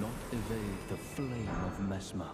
not evade the flame of Messmer.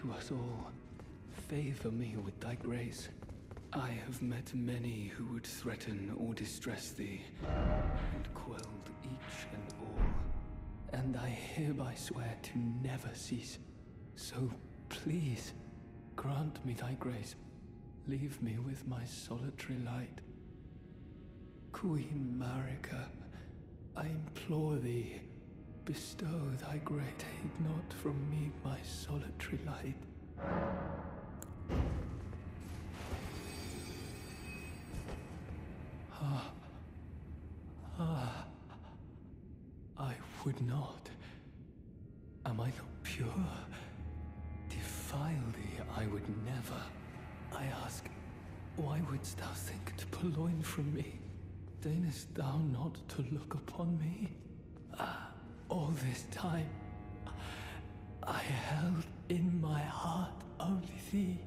To us all, favor me with thy grace. I have met many who would threaten or distress thee, and quelled each and all. And I hereby swear to never cease. So please, grant me thy grace. Leave me with my solitary light. Queen Marika, I implore thee, bestow thy great. Take not from me my solitary light. Ah, ah, I would not. Am I not pure? Defile thee, I would never. I ask, why wouldst thou think to purloin from me? Deignest thou not to look upon me? All this time, I held in my heart only thee.